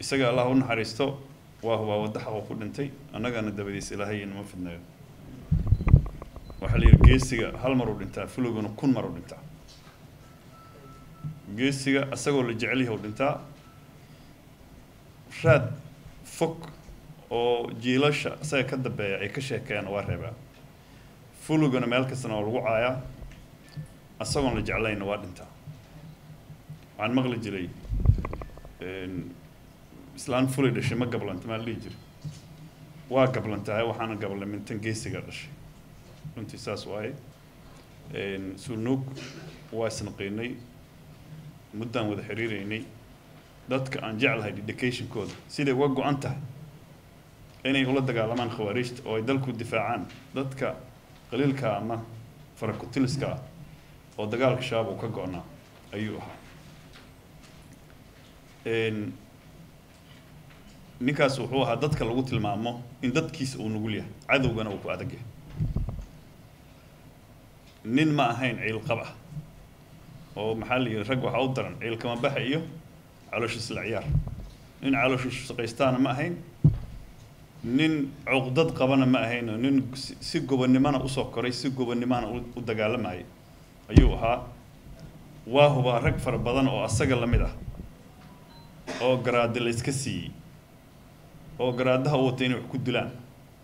isaga allah u naxariisto waa hubaa wadda xaqu ku dhintay annagana dabadiis ilaahay inama fidnayo. Waxaa la yidhi geesiga hal mar u dhintaa fuloguna kun mar u dhintaa. Geesiga isagoo la jecel yahay u dhintaa raad fog oo jiilasha isaga ka dambeeya ay ka sheekeeyaan waa reebaa. Fulugana meel kastana waa lagu caayaa isagoon la jeclayna waa dhintaa. Waxaan maqli jiray islaan fulay dhashay ma gablanta maa la dhihi jiray waa gablantahay waxaana gablay mintan geesiga dhashay runtii saas waaye suulnuug waa isnaqiinay muddaan wada xiriireynay dadka aan jeclahay dedicationkooda siday uga go-an tahay inay ula dagaalamaan khawaariijta oo ay dalku difaacaan dadka qaliilka ama farakutiliska ah oo dagaalka shabaab uu ka go-naa ayuu ahaa ninkaas wuxuu ahaa dadka lagu tilmaamo in dadkiisa uu nugul yahay cadowgana uu ku adag yahay. Nin ma ahayn ciil qab ah oo maxaa la yihi rag waxaa u daran ciil kama baxa iyo caloosha isla ciyaar. Nin caloosha shaqaystaana ma ahayn nin cuqdad qabana ma ahayn oo nin si gobonnimana u soo koray si gobonnimana u dagaalamayay ayuu ahaa. Waa hubaa rag fara badan oo asaga la mid ah oo garaade la iska siiyey oo garaadaha u watay inay wax ku dilaan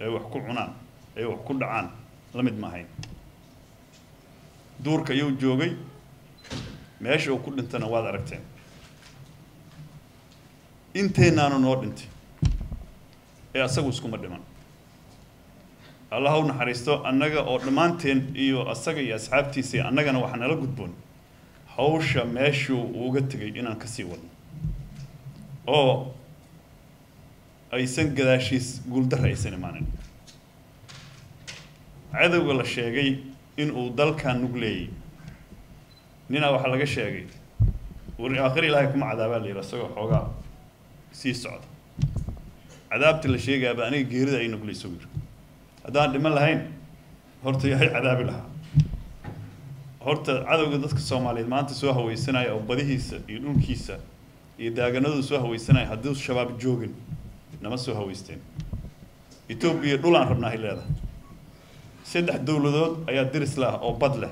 ay wax ku cunaan ay wax ku dhacaan la mid ma ahayn. Duurka ayuu joogay meesha uu ku dhintana waad aragteen. Inteennaanu noo dhintay ee asagu iskuma dhiman. Allah u naxariisto annaga oo dhammaanteen iyo asaga iyo asxaabtiisa annagana waxaa nala gudboon hawsha meeshuu uuga tegay inaan ka sii wadno. Oo aysan gadaashiis guuldara aysan imaanin cadowga la sheegay inuu dalkan nugleeyey ninaa waxaa laga sheegay aakhir ilaahay kuma cadaabaa la yidhi isagoo xoogaa sii socda. Cadaabta la sheegaaba aniga geerida ay nugleyso yiri haddaan dhiman lahayn horta yahay cadaabi lahaa. Horta cadowga dadka soomaaliyeed maanta soo haweysanaya oo badihiisa iyo dhulkiisa iyo daaganadooda soo haweysanaya haddii shabaab joogin nama soo haweysteen etoobiya dhul aan rabnaahay leedahay saddex dowladood ayaa diris la ah oo bad leh.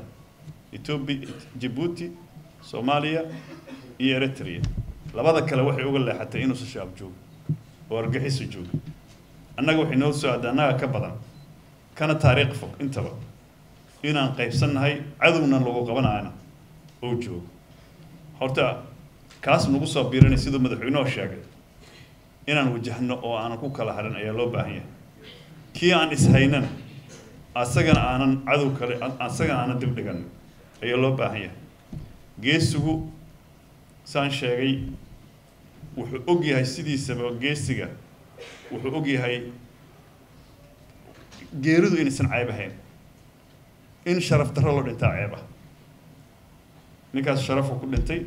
Etoobiya jabuuti soomaaliya iyo eritrea. Labada kale waxay uga leexatay inuusan shabaab joogo oo argaxiso joogo annaga waxay noo soo aada annaga ka badan. Kana taariikh fog intaba. Inaan qaybsannahay cadowna lagu qabanayana oo joogo horta kaas nagu soo biiranay siduu madaxweynuhu sheegay inaan wajahno oo aanan ku kala harin ayaa loo baahan yahay. Kii aan ishaynana asagana aanan cadow kale asagana aanan dib dhigan ayaa loo baahan yahay. Geesigu saan sheegay wuxuu og yahay sidiisaba geesiga wuxuu og yahay geeridu inaysan ceeb ahayn. In sharaf darro loo dhintaa ceeb ah. Ninkaas sharafu ku dhintay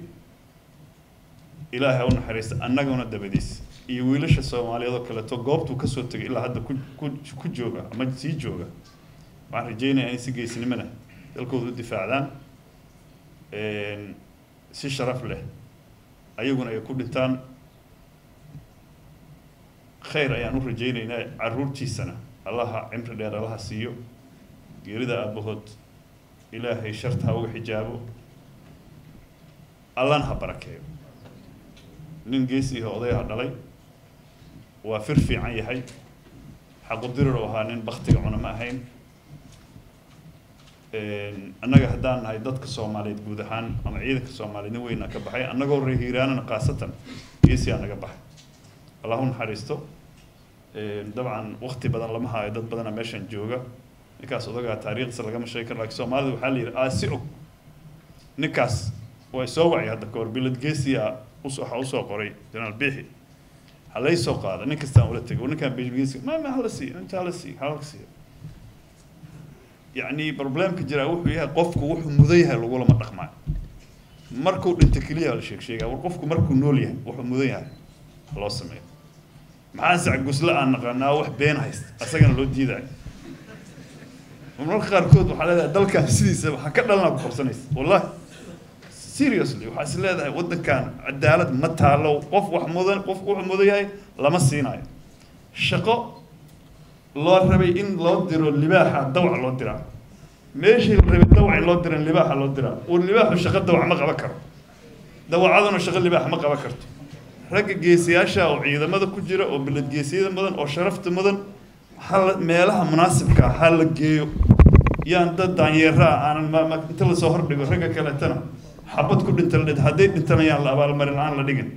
ilaahay ha u naxariista annaguna dabadiis iyo wiilasha soomaaliyeed oo kaleeto goobtuu ka soo tegay ilaa hadda ku jooga ama sii jooga waxaan rajeynayaa inay si geesnimona dalkooda u difaacdaan si sharaf leh ayaguna ay ku dhintaan khayr ayaan u rajeyneynaa caruurtiisana allaha cimri dheer allaha siiyo geerida aabahood ilaahay sharta ha uga xijaabo allana ha barakeeyo nin geesiiha odayaha dhalay waa fir fiican yahay. Xaqudirir oo ahaa nin baktiga cuna ma ahayn. Annaga haddaan nahay dadka soomaaliyeed guud ahaan ama ciidanka soomaaliyeed nin weyna ka baxay annagoo reer hiiraanana khaasatan geesiyaa naga baxay. Allah u naxariisto dabcan wakti badan lama haayo dad badana meeshan jooga. Ninkaas odagaa taariikhdiisa lagama sheegi karo laakiin soomaalida waxaa la yidhi aasi og. Ninkaas way soo wacay hadda kahor bilad geesiya waxa u soo qoray janaal bixi ha lay soo qaada nin kastaan ula tegay ninkaan bgeesi ma ma hala siiyo inta hala siiyo hala siiyo yacni problemka jiraa wuxuu yahay qofku wuxuu mudan yahay lagulama dhaqmaayo markuu dhinta keliya la sheeg sheegaa war qofku markuu nool yahay wuxuu mudan yahay ha loo sameeyo. Maxaa sacgusle aan naqaanaa wax been haysta asagana loo diidayo marmarka qaarkood waxaa leedahay dalkan sidiisa waxaa ka dhalanaa ku qabsanaysa. Wallahi seriously waxaa is leedahay waddankan cadaalad ma taalo qof wax mudan qof wuxuu mudan yahay lama siinayo shaqo loo rabay in loo diro libaaxa dawac loo diraa meeshii la rabay dawac in loo diran libaaxa loo diraa uu libaaxu shaqo dawac ma qaban karo dawacaduna shaqo libaax ma qaban karto. Ragga geesiyaasha oo ciidamada ku jira oo bilad geesiyada mudan oo sharafta mudan hala meelaha munaasibka ha la geeyo. Yaan dad daanyeera ah aanan inta la soo hordhigo ragga kaletana xabad ku dhinta la dhid hadday dhintanayaan la abaalmarin aan la dhigin